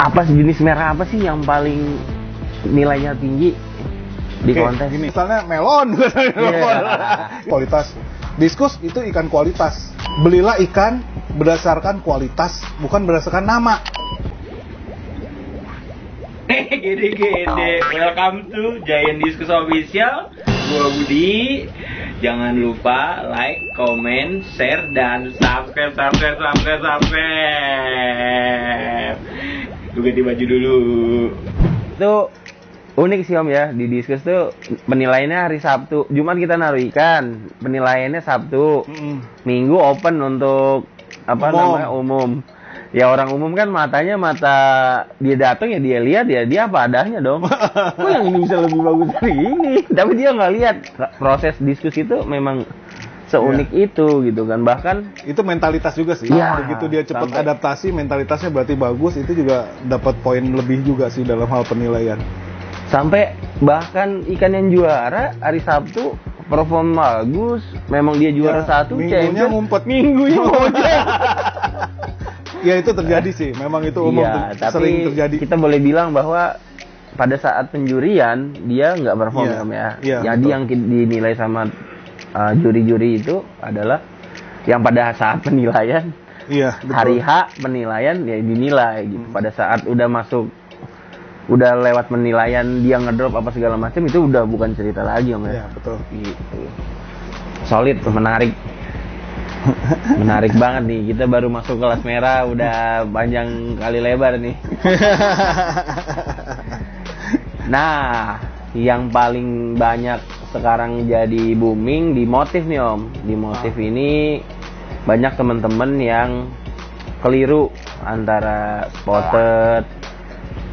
apa sih jenis merah apa sih yang paling nilainya tinggi di Oke, kontes? gini. Misalnya melon, Iya. kualitas. Diskus itu ikan kualitas. Belilah ikan berdasarkan kualitas, bukan berdasarkan nama. gede gede welcome to Giant Discus Official gua Budi jangan lupa like comment share dan subscribe subscribe subscribe subscribe gue ganti baju dulu Itu unik sih om ya di diskus tuh penilaiannya hari Sabtu. Jumat kita naruh ikan, penilaiannya Sabtu. Minggu open untuk apa Umum. namanya umum. Ya orang umum kan matanya mata dia datang ya dia lihat ya dia apa adanya dong. Kok yang ini bisa lebih bagus dari ini? Tapi dia nggak lihat proses diskus itu memang seunik itu gitu kan. Bahkan Itu mentalitas juga sih. Iya, Begitu dia cepat sampai- adaptasi, mentalitasnya berarti bagus, itu juga dapat poin lebih juga sih dalam hal penilaian. sampai bahkan ikan yang juara hari Sabtu perform bagus, memang dia juara Ya, satu, minggunya champion, ngumpet. minggunya ngojek. Ya itu terjadi sih, memang itu umum ter- tapi sering terjadi. kita boleh bilang bahwa pada saat penjurian dia nggak perform Iya, ya, ya. iya, Jadi betul. yang dinilai sama uh, juri-juri itu adalah yang pada saat penilaian Iya, betul. hari H penilaian ya dinilai gitu. Pada saat udah masuk udah lewat penilaian dia ngedrop apa segala macam itu udah bukan cerita lagi Om Iya, ya. betul. Gitu. Solid, menarik. menarik banget nih. Kita baru masuk kelas merah udah panjang kali lebar nih. Nah, yang paling banyak sekarang jadi booming di motif nih Om. Di motif ini banyak teman-teman yang keliru antara spotted,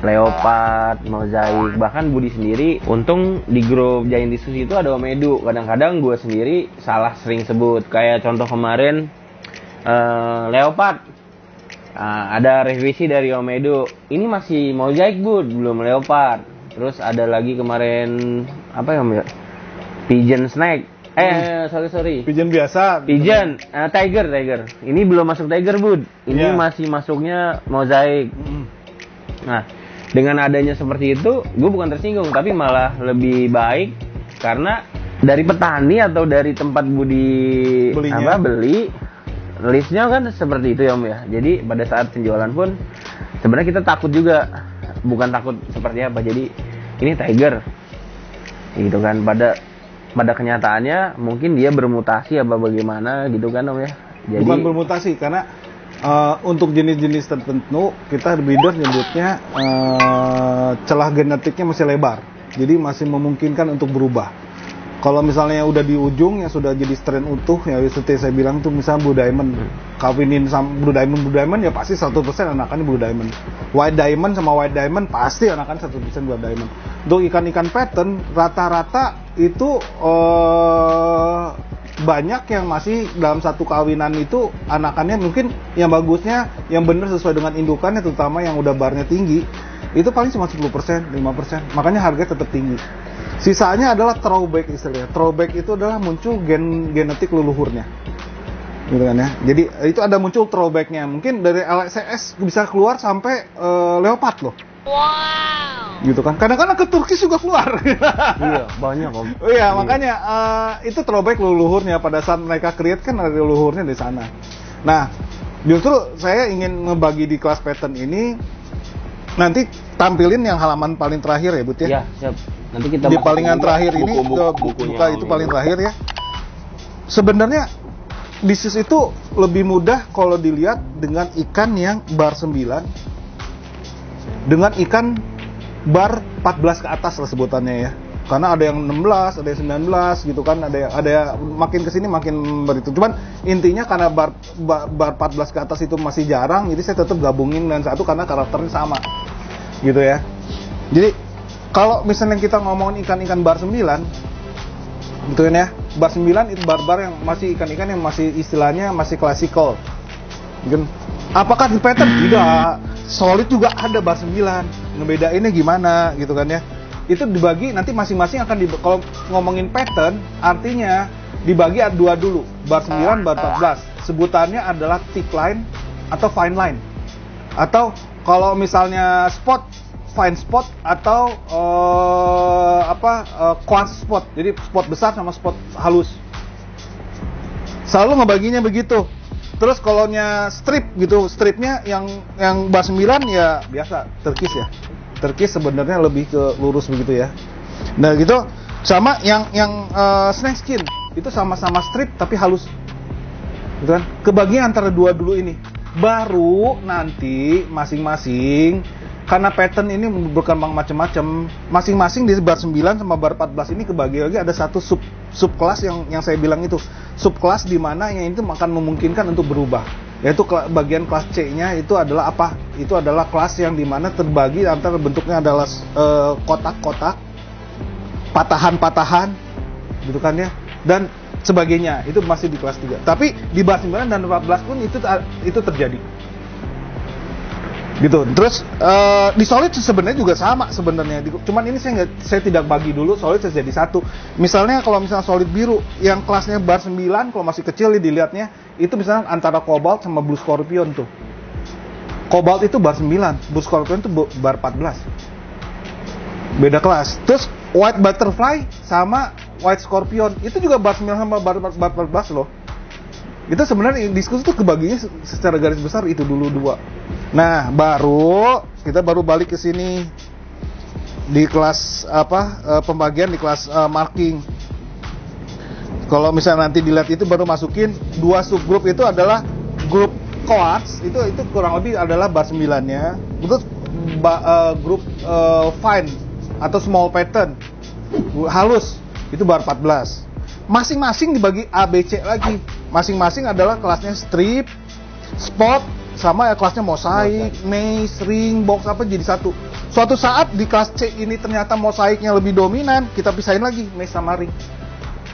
leopard, mozaik, bahkan Budi sendiri untung di grup Giant Diskusi itu ada Omedu. Kadang-kadang gue sendiri salah sering sebut. Kayak contoh kemarin eh, leopard Nah, ada revisi dari Omedo. Ini masih mozaik bud, belum leopard. Terus ada lagi kemarin apa ya Om ya? Pigeon snake. Eh, sorry sorry. Pigeon biasa. Pigeon, eh, tiger tiger. Ini belum masuk tiger bud. Ini Iya. masih masuknya mozaik. Mm. Nah, dengan adanya seperti itu, gue bukan tersinggung, tapi malah lebih baik karena dari petani atau dari tempat budi Belinya. apa beli listnya kan seperti itu ya om ya. Jadi pada saat penjualan pun sebenarnya kita takut juga, bukan takut seperti apa. Jadi ini tiger, gitu kan. Pada pada kenyataannya mungkin dia bermutasi apa bagaimana gitu kan om ya. Jadi Bukan bermutasi karena eh, untuk jenis-jenis tertentu kita breeder nyebutnya eh, celah genetiknya masih lebar. Jadi masih memungkinkan untuk berubah. Kalau misalnya udah di ujung yang sudah jadi strain utuh ya seperti saya bilang tuh misalnya Blue Diamond kawinin sama Blue Diamond Blue Diamond ya pasti 100% anakannya Blue Diamond. White Diamond sama White Diamond pasti anakan 100% Blue Diamond. Untuk ikan-ikan pattern rata-rata itu eh banyak yang masih dalam satu kawinan itu anakannya mungkin yang bagusnya yang benar sesuai dengan indukannya terutama yang udah barnya tinggi itu paling cuma 10% 5% makanya harga tetap tinggi sisanya adalah throwback istilahnya. Throwback itu adalah muncul gen genetik leluhurnya. Gitu kan ya. Jadi itu ada muncul throwbacknya. Mungkin dari LCS bisa keluar sampai eh, leopard loh. Gitu kan. Kadang-kadang ke Turki juga keluar. Iya banyak om. Oh iya, makanya eh, itu throwback leluhurnya. Pada saat mereka create kan ada leluhurnya di sana. Nah, justru saya ingin membagi di kelas pattern ini. Nanti tampilin yang halaman paling terakhir ya, Bud ya. Ya, siap. Nanti kita di palingan buku- terakhir ini buku- buku- ke bukunya buka itu ini. paling terakhir ya. Sebenarnya bisnis itu lebih mudah kalau dilihat dengan ikan yang bar 9 dengan ikan bar 14 ke atas lah sebutannya ya. Karena ada yang 16, ada yang 19 gitu kan, ada yang, ada yang makin ke sini makin beritu. Cuman intinya karena bar, bar, bar 14 ke atas itu masih jarang, jadi saya tetap gabungin dengan satu karena karakternya sama. Gitu ya. Jadi kalau misalnya kita ngomongin ikan-ikan bar 9 gitu kan ya. Bar 9 itu barbar yang masih ikan-ikan yang masih istilahnya masih klasikal. Gitu. Apakah di pattern? Tidak. Solid juga ada bar 9. Ngebedainnya gimana gitu kan ya. Itu dibagi nanti masing-masing akan di kalau ngomongin pattern artinya dibagi ada dua dulu. Bar 9, bar 14. Sebutannya adalah thick line atau fine line. Atau Kalau misalnya spot fine spot atau eh, apa eh, quartz spot. Jadi spot besar sama spot halus. Selalu ngebaginya begitu. Terus kolonya strip gitu, stripnya yang yang bar 9 ya biasa terkis ya. Terkis sebenarnya lebih ke lurus begitu ya. Nah gitu sama yang yang eh, snake skin itu sama-sama strip tapi halus gitu kan kebagian antara dua dulu ini baru nanti masing-masing karena pattern ini berkembang macam-macam. Masing-masing di bar 9 sama bar 14 ini kebagi lagi ada satu sub sub kelas yang yang saya bilang itu. Sub kelas di mana yang itu akan memungkinkan untuk berubah. Yaitu bagian kelas C-nya itu adalah apa? Itu adalah kelas yang di mana terbagi antara bentuknya adalah eh, kotak-kotak patahan-patahan gitu kan ya. Dan sebagainya. Itu masih di kelas 3 tapi di bar 9 dan 14 pun itu itu terjadi gitu terus eh, di solid sebenarnya juga sama sebenarnya cuman ini saya nggak saya tidak bagi dulu solid saya jadi satu misalnya kalau misalnya solid biru yang kelasnya bar 9 kalau masih kecil dilihatnya itu misalnya antara cobalt sama blue scorpion tuh cobalt itu bar 9 blue scorpion itu bar 14 beda kelas. Terus white butterfly sama white scorpion itu juga bar 9 sama bar, bar, bar 14 loh. Itu sebenarnya diskusi tuh kebaginya se- secara garis besar itu dulu dua. Nah, baru kita baru balik ke sini di kelas apa eh, pembagian di kelas eh, marking. Kalau misalnya nanti dilihat itu baru masukin dua subgroup itu adalah grup quartz itu itu kurang lebih adalah bar 9-nya. Terus ba- eh, grup eh, fine atau small pattern halus itu bar 14. Masing-masing dibagi A B C lagi. Masing-masing adalah kelasnya strip, spot sama ya kelasnya mosaik, maze, ring, box apa jadi satu. Suatu saat di kelas C ini ternyata mosaiknya lebih dominan, kita pisahin lagi maze sama ring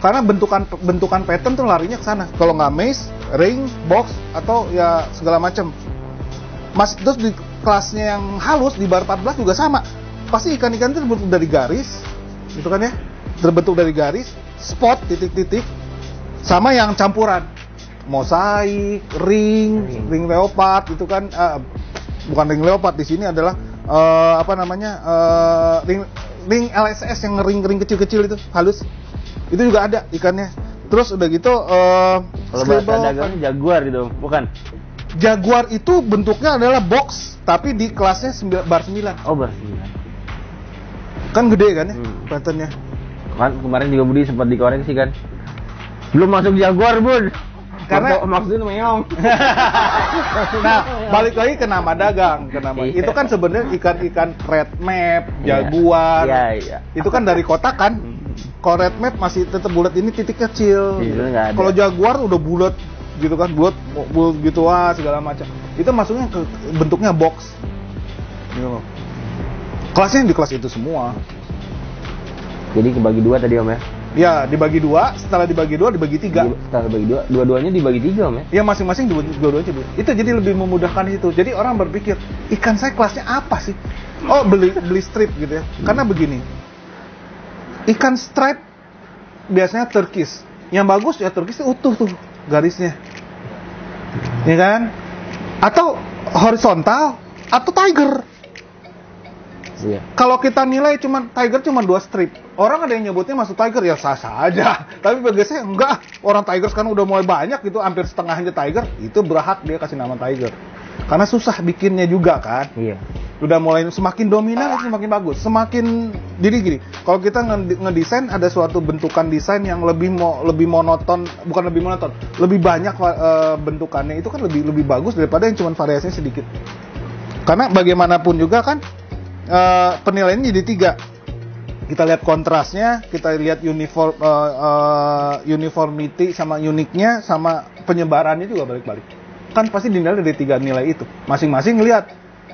karena bentukan bentukan pattern tuh larinya ke sana. Kalau nggak maze, ring, box atau ya segala macam. Mas terus di kelasnya yang halus di bar 14 juga sama. Pasti ikan-ikan itu terbentuk dari garis, gitu kan ya? Terbentuk dari garis, spot titik-titik sama yang campuran. Mosaik, ring, Ring. ring leopard itu kan eh, bukan ring leopard di sini adalah eh, apa namanya? eh, ring ring LSS yang ring-ring kecil-kecil itu halus itu juga ada ikannya terus udah gitu eh Kalau bahasa dagangnya jaguar gitu, bukan? jaguar itu bentuknya adalah box tapi di kelasnya 9, bar 9 Oh bar 9. kan gede kan ya Hmm. patternnya Kan kemarin juga Budi sempat dikoreksi kan. Belum masuk jaguar, Bun. Karena- Maksud- maksudnya meong. nah balik lagi ke nama dagang ke nama Iya. itu kan sebenarnya ikan-ikan red map Iya. jaguar Iya, iya. itu kan dari kotak kan kalau red map masih tetap bulat ini titik kecil ada. kalau jaguar udah bulat gitu kan bulat bulat gitu wah segala macam itu masuknya ke bentuknya box gitu loh kelasnya di kelas itu semua Jadi kebagi dua tadi Om ya. Ya dibagi dua setelah dibagi dua dibagi tiga. Setelah bagi dua, dua-duanya dibagi tiga Om ya. ya masing-masing dua- dua-duanya itu jadi lebih memudahkan itu. Jadi orang berpikir ikan saya kelasnya apa sih? Oh beli beli strip gitu ya. Karena begini ikan stripe biasanya turkis yang bagus ya turkis itu utuh tuh garisnya. Ya kan? Atau horizontal atau tiger Iya. kalau kita nilai cuma tiger cuma dua strip. Orang ada yang nyebutnya masuk tiger ya sah sah aja. Tapi bagi saya enggak. Orang tiger sekarang udah mulai banyak gitu hampir setengahnya tiger itu berhak dia kasih nama tiger. Karena susah bikinnya juga kan. Iya. udah mulai semakin dominan itu semakin bagus. Semakin jadi gini kalau kita nge- ngedesain ada suatu bentukan desain yang lebih mo, lebih monoton bukan lebih monoton lebih banyak eh, bentukannya itu kan lebih lebih bagus daripada yang cuma variasinya sedikit. Karena bagaimanapun juga kan eh, penilaiannya jadi tiga. Kita lihat kontrasnya kita lihat uniform eh, eh, uniformity sama uniknya sama penyebarannya juga balik-balik. Kan pasti dinilai dari tiga nilai itu. Masing-masing lihat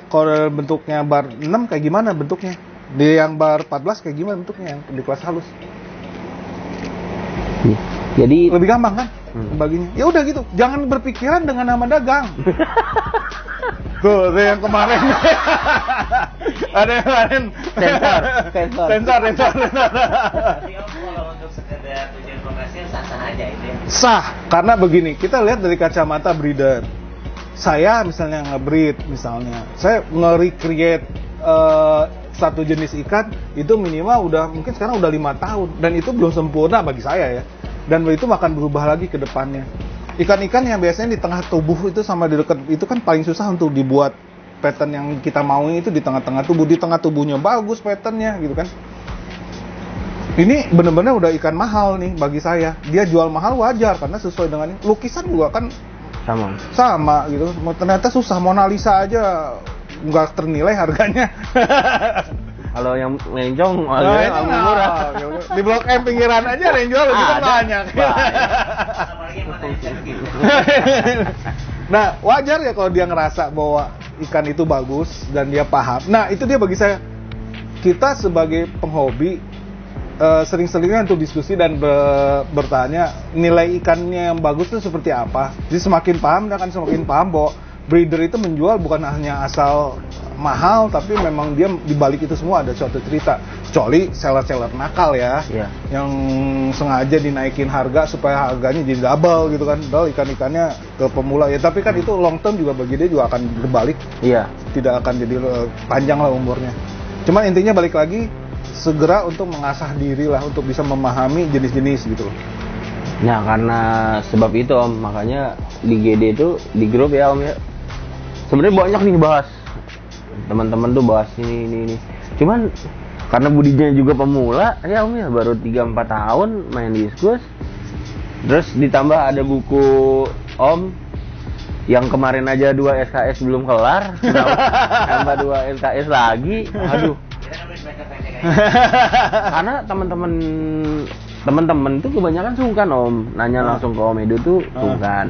kalau bentuknya bar 6 kayak gimana bentuknya. Di yang bar 14 kayak gimana bentuknya yang di kelas halus. Iya. Jadi lebih gampang kan Hmm. baginya? Ya udah gitu. Jangan berpikiran dengan nama dagang. Tuh yang kemarin ada yang kemarin Sensor, sensor. sensor sensor, kalau untuk sekedar tujuan komersil sah-sah aja itu ya. sah karena begini kita lihat dari kacamata breeder saya misalnya nge-breed misalnya, saya nge-recreate eh, satu jenis ikan itu minimal udah mungkin sekarang udah lima tahun dan itu belum sempurna bagi saya ya. Dan itu akan berubah lagi ke depannya. Ikan-ikan yang biasanya di tengah tubuh itu sama di dekat itu kan paling susah untuk dibuat pattern yang kita mau itu di tengah-tengah tubuh. Di tengah tubuhnya bagus patternnya gitu kan. Ini bener-bener udah ikan mahal nih bagi saya. Dia jual mahal wajar karena sesuai dengan lukisan juga kan Sama. sama gitu. Ternyata susah Mona Lisa aja nggak ternilai harganya. Kalau yang mencong Nah, harganya ini agak nah, murah. Di Blok M pinggiran aja ada yang jual lebih kan banyak. Nah, wajar ya kalau dia ngerasa bahwa ikan itu bagus dan dia paham. Nah, itu dia bagi saya. Kita sebagai penghobi eh, sering-seringnya untuk diskusi dan be- bertanya nilai ikannya yang bagus itu seperti apa. Jadi semakin paham dia akan semakin paham bahwa breeder itu menjual bukan hanya asal mahal tapi memang dia dibalik itu semua ada suatu cerita. Kecuali seller-seller nakal ya Iya. yang sengaja dinaikin harga supaya harganya jadi double gitu kan. Padahal ikan-ikannya ke pemula ya. Tapi kan itu long term juga bagi dia juga akan berbalik, Iya. tidak akan jadi eh, panjang lah umurnya. Cuman intinya balik lagi segera untuk mengasah diri lah untuk bisa memahami jenis-jenis gitu loh. Nah karena sebab itu om makanya di GD itu di grup ya om ya sebenarnya banyak nih bahas. Teman-teman tuh bahas ini ini ini. Cuman karena budinya juga pemula ya om ya baru 3-4 tahun main diskus. Terus ditambah ada buku om yang kemarin aja dua SKS belum kelar. Tambah dua SKS lagi? Aduh. Karena teman-teman teman-teman tuh kebanyakan sungkan om. Nanya langsung ke om Edo tuh sungkan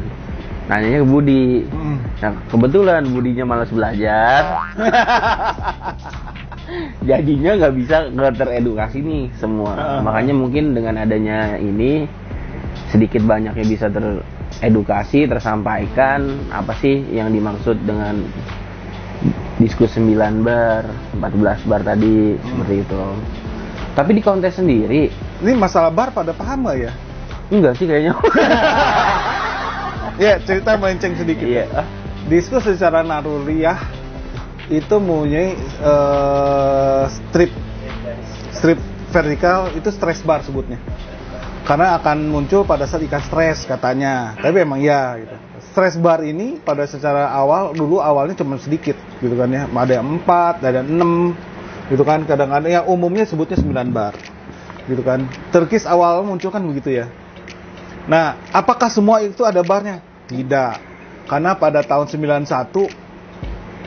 nanyanya ke Budi Hmm. nah kebetulan Budinya malas belajar jadinya nggak bisa nggak teredukasi nih semua Ah. makanya mungkin dengan adanya ini sedikit banyaknya bisa teredukasi tersampaikan apa sih yang dimaksud dengan diskus 9 bar 14 bar tadi seperti itu tapi di kontes sendiri Ini masalah bar pada paham nggak ya? enggak sih kayaknya Ya cerita melenceng sedikit. iya Diskus secara naruriah itu mempunyai eh, strip strip vertikal itu stress bar sebutnya. Karena akan muncul pada saat ikan stres katanya. Tapi emang ya gitu. Stress bar ini pada secara awal dulu awalnya cuma sedikit gitu kan ya. Ada yang 4, ada yang 6 gitu kan. Kadang-kadang yang umumnya sebutnya 9 bar. Gitu kan. Terkis awal muncul kan begitu ya. Nah, apakah semua itu ada barnya? Tidak. Karena pada tahun 91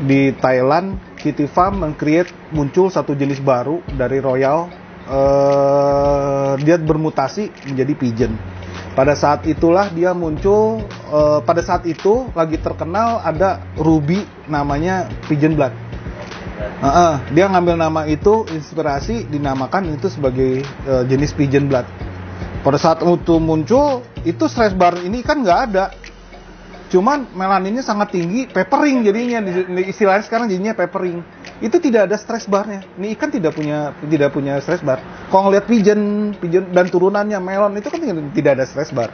di Thailand, Kitty Farm meng-create muncul satu jenis baru dari Royal. eh dia bermutasi menjadi pigeon. Pada saat itulah dia muncul. eh, pada saat itu lagi terkenal ada ruby namanya pigeon blood. Heeh, dia ngambil nama itu inspirasi dinamakan itu sebagai eh, jenis pigeon blood. Pada saat itu muncul itu stress bar ini kan nggak ada. Cuman melaninnya sangat tinggi, peppering jadinya di- di- istilahnya sekarang jadinya peppering. Itu tidak ada stress barnya. Ini ikan tidak punya tidak punya stress bar. Kalau ngeliat pigeon, pigeon dan turunannya melon itu kan tidak, ada stress bar.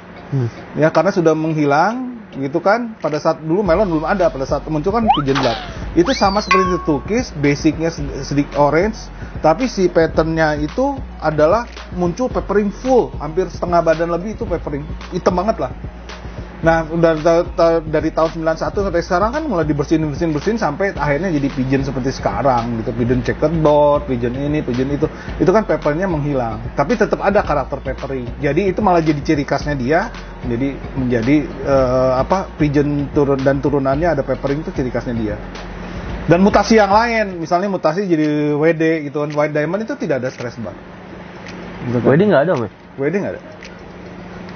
Ya karena sudah menghilang gitu kan. Pada saat dulu melon belum ada, pada saat muncul kan pigeon blood. Itu sama seperti tukis, basicnya sed- sedikit orange, tapi si patternnya itu adalah muncul peppering full, hampir setengah badan lebih itu peppering, hitam banget lah. Nah, udah ta- ta- dari tahun 91 sampai sekarang kan mulai dibersihin bersihin bersihin sampai akhirnya jadi pigeon seperti sekarang gitu. Pigeon checkerboard, pigeon ini, pigeon itu. Itu kan papernya menghilang. Tapi tetap ada karakter papery. Jadi itu malah jadi ciri khasnya dia. Jadi menjadi eh, apa? Pigeon turun dan turunannya ada papering itu ciri khasnya dia. Dan mutasi yang lain, misalnya mutasi jadi WD gitu kan, white diamond itu tidak ada stress bar. Gitu kan. WD nggak ada ya? WD nggak ada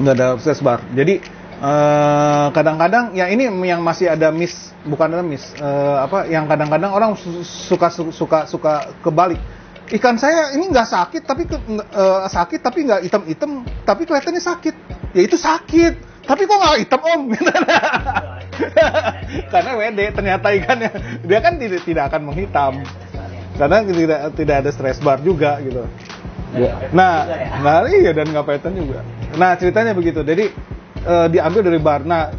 nggak ada stress bar jadi eh, kadang-kadang ya ini yang masih ada miss bukan ada miss eh, apa yang kadang-kadang orang su- suka su- suka suka kebalik ikan saya ini nggak sakit tapi ke- eh, sakit tapi nggak hitam-hitam tapi kelihatannya sakit ya itu sakit tapi kok nggak hitam om karena WD ternyata ikannya dia kan tidak tidak akan menghitam karena tidak tidak ada stress bar juga gitu Iya. Nah, nah iya dan nggak pattern juga. Nah ceritanya begitu. Jadi eh, diambil dari bar. Nah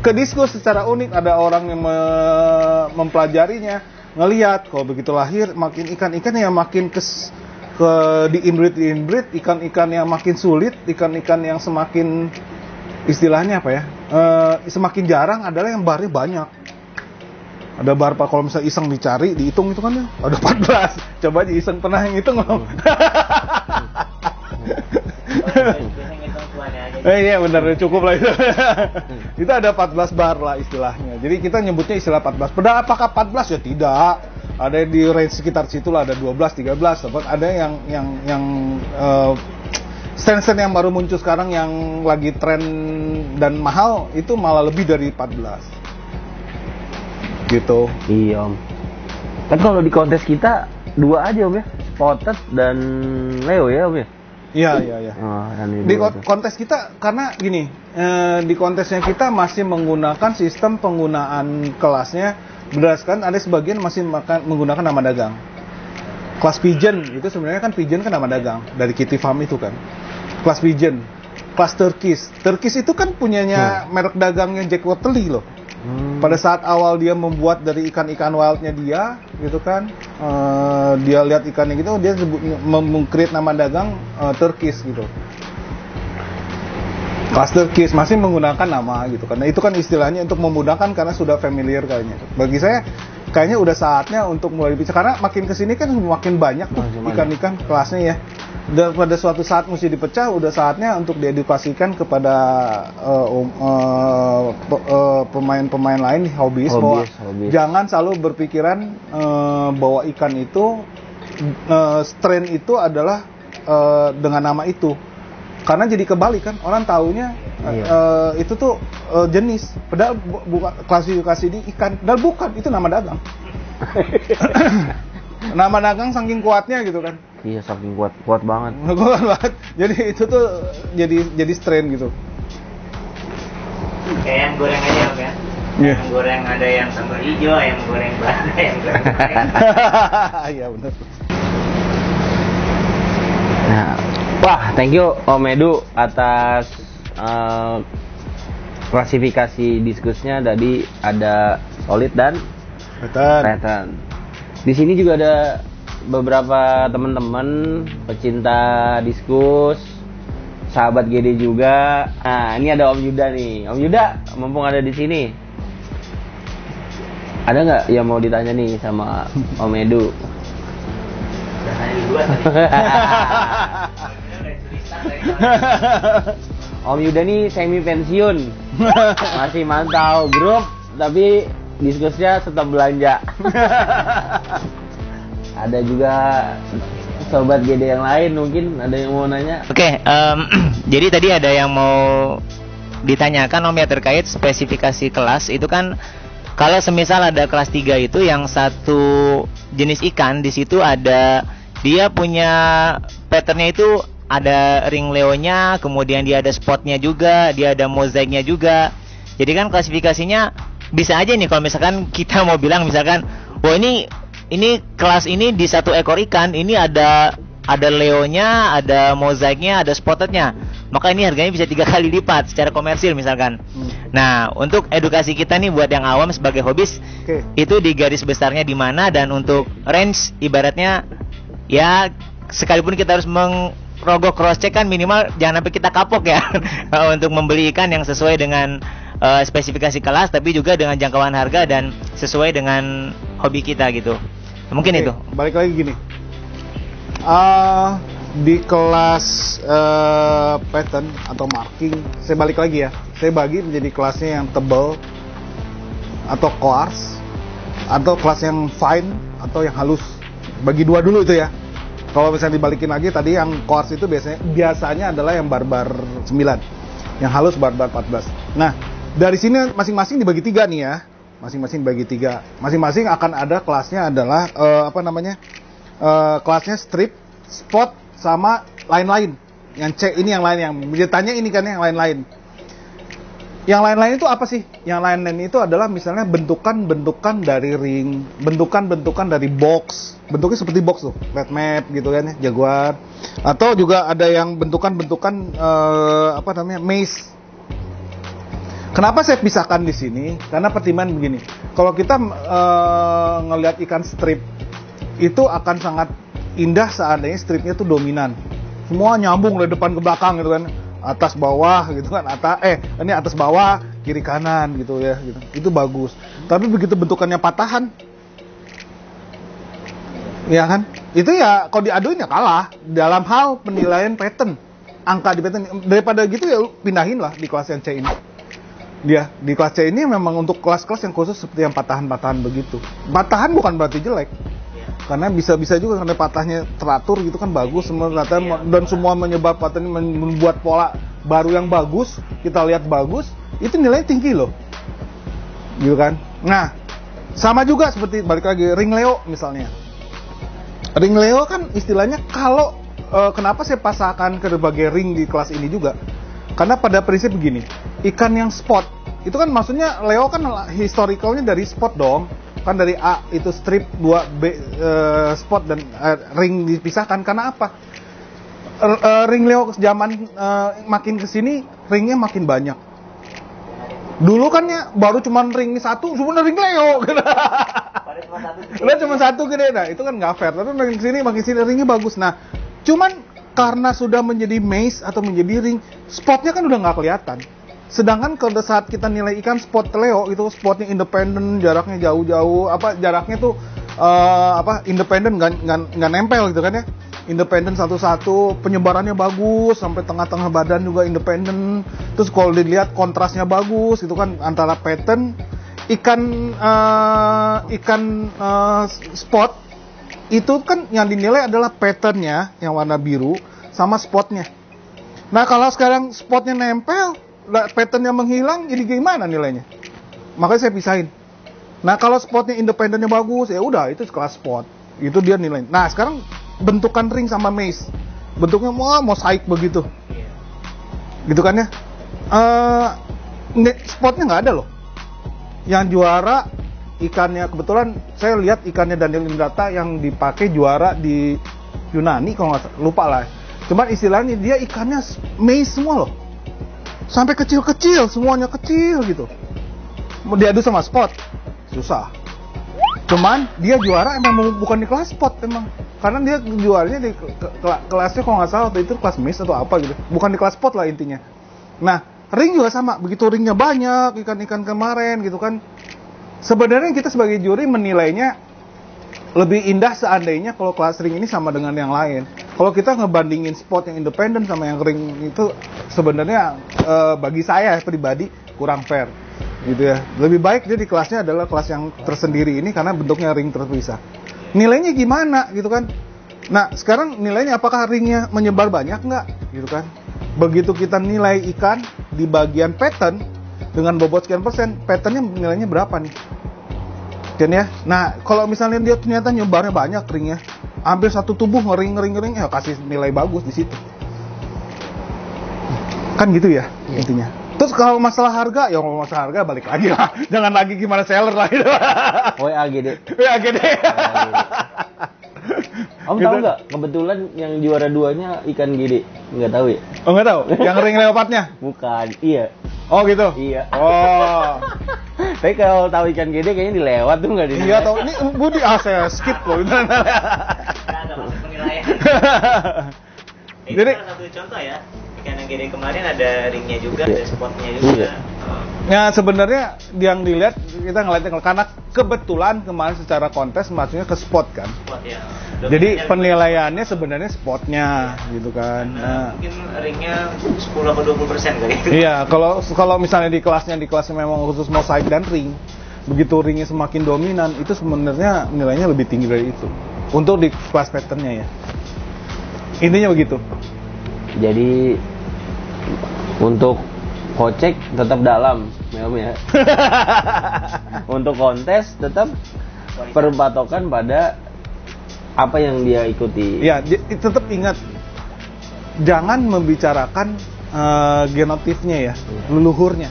ke diskus secara unik ada orang yang me- mempelajarinya ngelihat kalau begitu lahir makin ikan-ikan yang makin kes ke di inbreed di inbreed ikan-ikan yang makin sulit ikan-ikan yang semakin istilahnya apa ya eh, semakin jarang adalah yang barnya banyak ada bar pak kalau misalnya iseng dicari dihitung itu kan ya ada 14 coba aja iseng pernah yang hitung aja. Eh iya benar cukup lah itu. itu ada 14 bar lah istilahnya. Jadi kita nyebutnya istilah 14. Padahal apakah 14 ya tidak. Ada di range sekitar situ lah ada 12, 13. Tapi ada yang yang yang eh, stand-stand yang baru muncul sekarang yang lagi tren dan mahal itu malah lebih dari 14. Gitu. Iya om. Kan kalau di kontes kita dua aja om ya, Spotted dan Leo ya om ya. Iya iya iya. Oh, Di kontes kita karena gini, eh, di kontesnya kita masih menggunakan sistem penggunaan kelasnya berdasarkan ada sebagian masih makan, menggunakan nama dagang. Kelas pigeon itu sebenarnya kan pigeon kan nama dagang dari Kitty Farm itu kan. Kelas pigeon, kelas turkish. Turkish itu kan punyanya merek dagangnya Jack Waterley loh. Hmm. Pada saat awal dia membuat dari ikan-ikan wildnya dia, gitu kan, eh, dia lihat ikannya gitu, dia sebut mengcreate nama dagang eh, Turkish gitu. Kelas Turkish masih menggunakan nama gitu, karena itu kan istilahnya untuk memudahkan karena sudah familiar kayaknya. Bagi saya, kayaknya udah saatnya untuk mulai bicara karena makin ke sini kan makin banyak tuh Makin banyak. ikan-ikan kelasnya ya. Dan pada suatu saat mesti dipecah, udah saatnya untuk diedukasikan kepada eh, um- pe- eh, pemain-pemain lain hobis, bahwa Hobis, hobis. jangan selalu berpikiran eh, bahwa ikan itu eh, strain itu adalah eh, dengan nama itu. Karena jadi kebalik kan orang taunya Iya. eh, itu tuh eh, jenis, padahal bu- bukan klasifikasi di ikan, padahal bukan itu nama dagang. nama dagang saking kuatnya gitu kan. Iya saking kuat kuat banget. Kuat banget. Jadi itu tuh jadi jadi strain gitu. Kayak ayam goreng aja ya. Iya. Ayam goreng ada yang sambal hijau, ayam goreng belanda, ayam goreng. Iya benar. Nah, wah, thank you Om Edu atas eh, klasifikasi diskusnya tadi ada solid dan Betul. pattern. Di sini juga ada beberapa teman-teman pecinta diskus, sahabat GD juga. Nah, ini ada Om Yuda nih. Om Yuda, mumpung ada di sini. Ada nggak yang mau ditanya nih sama Om Edu? Om Yuda nih semi pensiun, masih mantau grup, tapi diskusnya tetap belanja. Ada juga sobat GD yang lain mungkin ada yang mau nanya. Oke, em, jadi tadi ada yang mau ditanyakan Om ya terkait spesifikasi kelas itu kan kalau semisal ada kelas 3 itu yang satu jenis ikan di situ ada dia punya patternnya itu ada ring leonya, kemudian dia ada spotnya juga, dia ada mozaiknya juga. Jadi kan klasifikasinya bisa aja nih kalau misalkan kita mau bilang misalkan, wah ini ini kelas ini di satu ekor ikan ini ada ada leonya, ada mozaiknya, ada spottednya. Maka ini harganya bisa tiga kali lipat secara komersil misalkan. Nah, untuk edukasi kita nih buat yang awam sebagai hobis, Oke. itu di garis besarnya di mana dan untuk range ibaratnya ya sekalipun kita harus mengrogoh cross check kan minimal jangan sampai kita kapok ya untuk membeli ikan yang sesuai dengan eh, spesifikasi kelas tapi juga dengan jangkauan harga dan sesuai dengan hobi kita gitu. Mungkin Oke, itu. Balik lagi gini. Ah, di kelas eh, pattern atau marking, saya balik lagi ya. Saya bagi menjadi kelasnya yang tebal atau coarse atau kelas yang fine atau yang halus. Bagi dua dulu itu ya. Kalau misalnya dibalikin lagi tadi yang coarse itu biasanya biasanya adalah yang barbar 9. Yang halus barbar 14. Nah, dari sini masing-masing dibagi tiga nih ya. Masing-masing bagi tiga. Masing-masing akan ada kelasnya adalah eh, apa namanya? eh, kelasnya strip, spot sama lain-lain. Yang C ini yang lain yang ditanya ini kan yang lain-lain. Yang lain-lain itu apa sih? Yang lain-lain itu adalah misalnya bentukan-bentukan dari ring, bentukan-bentukan dari box. Bentuknya seperti box tuh, red map gitu kan ya, jaguar. Atau juga ada yang bentukan-bentukan eh, apa namanya? maze. Kenapa saya pisahkan di sini? Karena pertimbangan begini. Kalau kita eh, ngelihat ikan strip itu akan sangat indah seandainya stripnya tuh dominan. Semua nyambung dari depan ke belakang gitu kan. Atas bawah gitu kan. Atas eh ini atas bawah, kiri kanan gitu ya gitu. Itu bagus. Tapi begitu bentukannya patahan Ya kan? Itu ya kalau diaduin ya kalah dalam hal penilaian pattern. Angka di pattern daripada gitu ya pindahin lah di kelas yang C ini. Dia di kelas C ini memang untuk kelas-kelas yang khusus seperti yang patahan-patahan begitu. Patahan bukan berarti jelek. Karena bisa-bisa juga karena patahnya teratur gitu kan bagus semua ternyata dan semua menyebabkan men- membuat pola baru yang bagus, kita lihat bagus, itu nilainya tinggi loh. Gitu kan? Nah, sama juga seperti balik lagi ring Leo misalnya. Ring Leo kan istilahnya kalau eh, kenapa saya pasangkan ke berbagai ring di kelas ini juga? Karena pada prinsip begini, ikan yang spot itu kan maksudnya Leo kan historicalnya dari spot dong. Kan dari A itu strip 2 B eh, spot dan eh, ring dipisahkan karena apa? R- eh, ring Leo zaman eh, makin ke sini ringnya makin banyak. Dulu kan ya baru cuman ring satu, cuma ring Leo. Udah cuma satu gede, nah itu kan nggak fair. Tapi makin sini makin sini ringnya bagus. Nah, cuman karena sudah menjadi maze atau menjadi ring, spotnya kan udah nggak kelihatan. Sedangkan kalau saat kita nilai ikan spot Leo itu spotnya independen, jaraknya jauh-jauh, apa jaraknya tuh eh, apa independen nggak nempel gitu kan ya. Independen satu-satu, penyebarannya bagus sampai tengah-tengah badan juga independen. Terus kalau dilihat kontrasnya bagus itu kan antara pattern ikan eh, ikan eh, spot itu kan yang dinilai adalah patternnya yang warna biru sama spotnya. Nah kalau sekarang spotnya nempel, patternnya menghilang, jadi gimana nilainya? Makanya saya pisahin. Nah kalau spotnya independennya bagus, ya udah itu kelas spot, itu dia nilai. Nah sekarang bentukan ring sama maze, bentuknya mau mosaik begitu, gitu kan ya? Nge- spotnya nggak ada loh. Yang juara ikannya kebetulan saya lihat ikannya Daniel Indrata yang dipakai juara di Yunani kalau nggak lupa lah. Cuman istilahnya dia ikannya maze semua loh. Sampai kecil-kecil, semuanya kecil gitu. Mau diadu sama spot, susah. Cuman dia juara emang bukan di kelas spot emang. Karena dia juaranya di ke- ke- kela- kelasnya kalau nggak salah waktu itu kelas maze atau apa gitu. Bukan di kelas spot lah intinya. Nah, ring juga sama. Begitu ringnya banyak, ikan-ikan kemarin gitu kan. Sebenarnya kita sebagai juri menilainya lebih indah seandainya kalau kelas ring ini sama dengan yang lain. Kalau kita ngebandingin spot yang independen sama yang ring itu sebenarnya eh, bagi saya pribadi kurang fair gitu ya. Lebih baik dia di kelasnya adalah kelas yang tersendiri ini karena bentuknya ring terpisah. Nilainya gimana gitu kan? Nah sekarang nilainya apakah ringnya menyebar banyak nggak gitu kan? Begitu kita nilai ikan di bagian pattern dengan bobot sekian persen, patternnya nilainya berapa nih? Kan ya. Nah, kalau misalnya dia ternyata nyebarnya banyak ringnya, hampir satu tubuh ngering ngering ngering, ya kasih nilai bagus di situ. Kan gitu ya intinya. Terus kalau masalah harga, ya kalau masalah harga balik lagi lah. Jangan lagi gimana seller lah itu. WA gede. ya gede. Om Gitu. tahu nggak? Kebetulan yang juara duanya ikan gede. Nggak tahu ya? Oh nggak tahu. Yang ring leopardnya? Bukan. Iya. Oh gitu. Iya. Oh. Tapi kalau tahu ikan gede kayaknya dilewat tuh nggak di. iya tahu. Ini Budi ah saya skip loh. Nggak ada masuk penilaian. Itu Jadi- salah satu contoh ya. Ikan yang gede kemarin ada ringnya juga, ada spotnya juga. Iya. Oh, Ya sebenarnya yang dilihat kita ngeliatnya karena kebetulan kemarin secara kontes maksudnya ke spot kan. spot ya. Jadi penilaiannya sebenarnya spotnya gitu kan. Nah, Nah, mungkin ringnya 10 atau 20 persen kali itu. iya kalau kalau misalnya di kelasnya di kelasnya memang khusus mosaik dan ring, begitu ringnya semakin dominan itu sebenarnya nilainya lebih tinggi dari itu. Untuk di kelas patternnya ya. Intinya begitu. Jadi untuk kocek tetap dalam, Om ya. untuk kontes tetap perpatokan pada apa yang dia ikuti. Ya, tetap ingat jangan membicarakan eh, genotipnya ya, leluhurnya.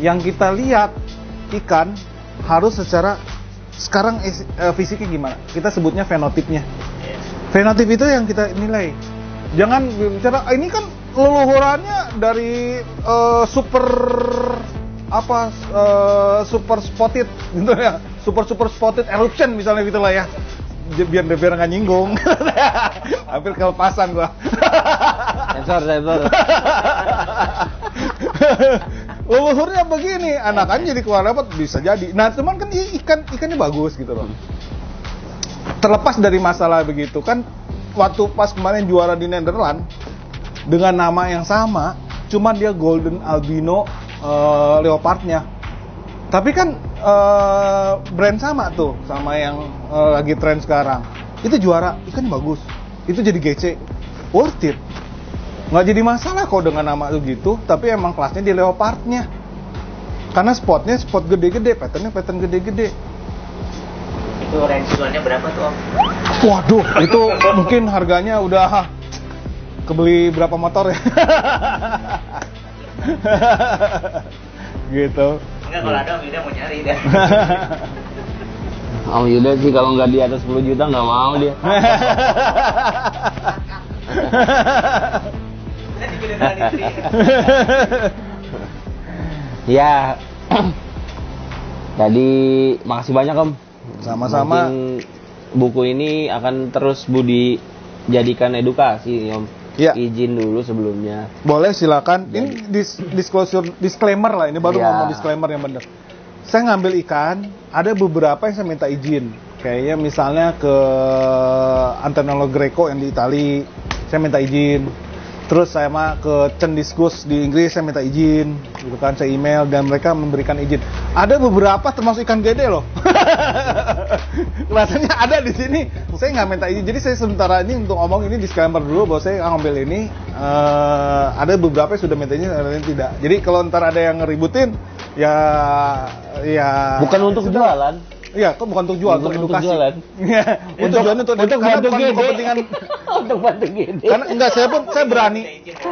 Yang kita lihat ikan harus secara sekarang eh, fisiknya gimana? Kita sebutnya fenotipnya. Fenotip itu yang kita nilai. Jangan bicara "Ah, ini kan leluhurannya dari eh, super apa eh, super spotted gitu ya. Super super spotted eruption misalnya gitu lah ya. Biar biar nggak nyinggung. Hampir kelepasan gua. Sensor, sensor. leluhurnya begini anakannya jadi keluar dapat bisa jadi. Nah cuman kan ikan ikannya bagus gitu loh. Terlepas dari masalah begitu kan waktu pas kemarin juara di Netherlands dengan nama yang sama cuman dia golden albino eh, leopardnya. Tapi kan eh, brand sama tuh sama yang eh, lagi tren sekarang. Itu juara ikan bagus. Itu jadi GC worth it. Nggak jadi masalah kok dengan nama itu gitu tapi emang kelasnya di leopardnya. Karena spotnya spot gede-gede patternnya pattern gede-gede. Itu range jualnya berapa tuh om? waduh itu mungkin harganya udah kebeli berapa motor ya gitu Enggak kalau ada om Yuda mau nyari deh. Om Yuda sih kalau nggak di atas 10 juta nggak mau dia. Ya. Jadi makasih banyak Om. Sama-sama. Mungkin buku ini akan terus Budi jadikan edukasi Om. Iya. Izin dulu sebelumnya. boleh silakan ini dis- disclosure disclaimer lah ini baru Ya. ngomong disclaimer yang bener saya ngambil ikan ada beberapa yang saya minta izin kayaknya misalnya ke Antonello Greco yang di Itali saya minta izin terus saya mah ke Cendiskus di Inggris saya minta izin gitu kan saya email dan mereka memberikan izin. Ada beberapa termasuk ikan gede loh. Rasanya ada di sini. Saya nggak minta izin. Jadi saya sementara ini untuk ngomong ini disclaimer dulu bahwa saya ngambil ini. Eh, ada beberapa yang sudah minta izin ada yang tidak. Jadi kalau ntar ada yang ngeributin ya ya. Bukan untuk jualan. Iya, kok bukan untuk jual, Bukan untuk untuk edukasi. jualan. Iya, itu tujuannya untuk, untuk bantu gede. kepentingan untuk bantu gede. karena enggak saya pun saya berani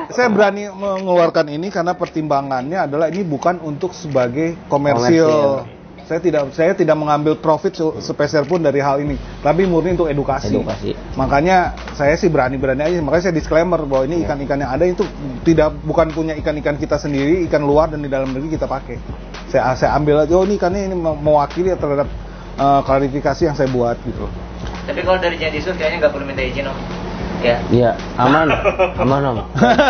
saya berani mengeluarkan ini karena pertimbangannya adalah ini bukan untuk sebagai komersil. Komersil. Saya tidak saya tidak mengambil profit se- sepeser pun dari hal ini, tapi murni untuk edukasi. Edukasi. Makanya saya sih berani-berani aja. Makanya saya disclaimer bahwa ini ikan-ikan yang ada itu tidak bukan punya ikan-ikan kita sendiri, ikan luar dan di dalam negeri kita pakai. Saya saya ambil aja oh ini ikannya ini me- mewakili terhadap eh, klarifikasi yang saya buat gitu. Tapi kalau dari Jadisus kayaknya nggak perlu minta izin om. Ya. Iya, aman. Aman Om.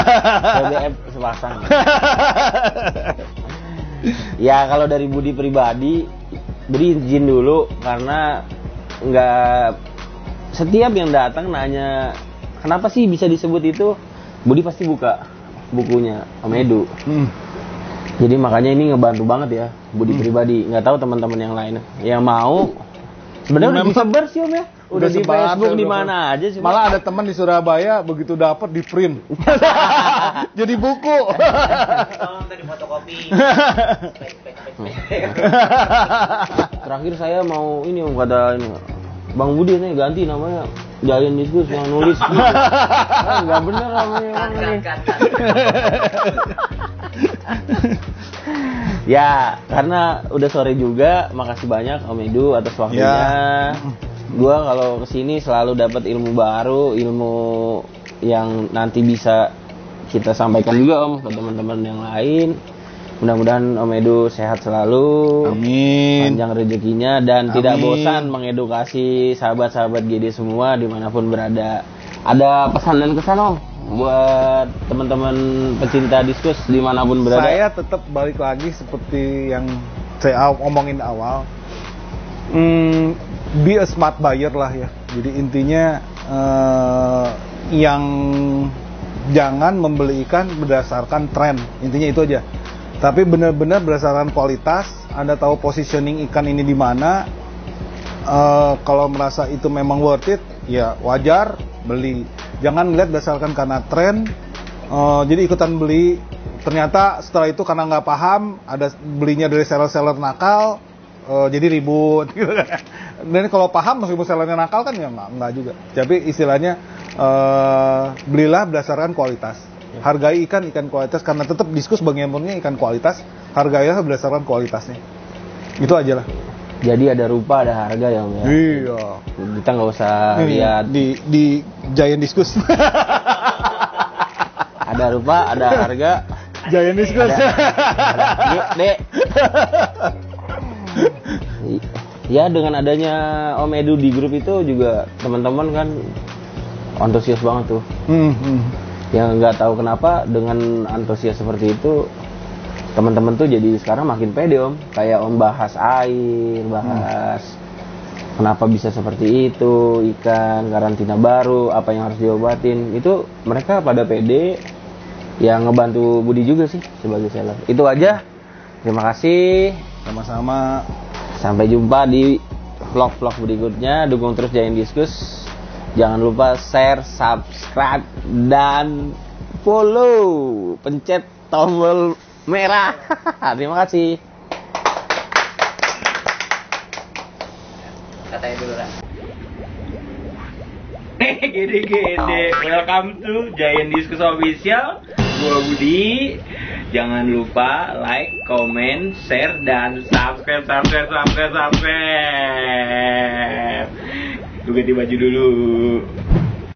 BBM sepasang. ya kalau dari Budi pribadi beri izin dulu karena nggak setiap yang datang nanya kenapa sih bisa disebut itu Budi pasti buka bukunya Om Edu Hmm. jadi makanya ini ngebantu banget ya Budi pribadi nggak tahu teman-teman yang lain yang mau sebenarnya udah disebar sih Om ya udah, di sebar, Facebook di udah- mana aja sih Malah ada teman di Surabaya begitu dapat di print. Jadi buku. Tadi fotokopi. Terakhir saya mau ini om kata ini Bang Budi nih ganti namanya Giant Discus yang nulis gitu. Ah, nggak bener namanya Kan, kan, kan, kan. Ya, karena udah sore juga, makasih banyak Om Edu atas waktunya. Ya. Gua kalau ke sini selalu dapat ilmu baru, ilmu yang nanti bisa kita sampaikan juga Om ke teman-teman yang lain. Mudah-mudahan Om Edu sehat selalu. Amin. panjang rezekinya dan tidak Amin. bosan mengedukasi sahabat-sahabat GD semua di mana pun berada. Ada pesan dan kesan om buat teman-teman pecinta diskus di mana pun berada. Saya tetap balik lagi seperti yang saya omongin awal. Hmm, be a smart buyer lah ya. Jadi intinya eh, yang jangan membeli ikan berdasarkan tren. Intinya itu aja. Tapi benar-benar berdasarkan kualitas. Anda tahu positioning ikan ini di mana. Eh, kalau merasa itu memang worth it, ya wajar beli. Jangan lihat berdasarkan karena tren. eh, jadi ikutan beli. Ternyata setelah itu karena nggak paham, ada belinya dari seller-seller nakal, eh, jadi ribut. Gitu. Dan kalau paham meskipun sellernya nakal kan ya nggak, juga. Tapi istilahnya eh, belilah berdasarkan kualitas. Hargai ikan ikan kualitas karena tetap diskus bagaimanapun ikan kualitas, hargailah berdasarkan kualitasnya. Itu aja lah. Jadi ada rupa, ada harga ya om ya. Iya. Kita nggak usah Nih, lihat di di Giant Diskus. ada rupa, ada harga. Giant Discus. Yuk, Dek. Ya dengan adanya Om Edu di grup itu juga teman-teman kan antusias banget tuh. Hmm, hmm. Yang nggak tahu kenapa dengan antusias seperti itu teman-teman tuh jadi sekarang makin pede Om. Kayak Om bahas air, bahas kenapa bisa seperti itu, ikan, karantina baru, apa yang harus diobatin. Itu mereka pada pede yang ngebantu Budi juga sih sebagai seller. Itu aja. Terima kasih. Sama-sama. Sampai jumpa di vlog-vlog berikutnya. Dukung terus Giant Diskus. Jangan lupa share, subscribe, dan follow. Pencet tombol merah. Terima kasih. Katanya dulu lah. gede gede welcome to Giant Discus Official gua Budi jangan lupa like comment share dan subscribe subscribe subscribe subscribe Gue ganti baju dulu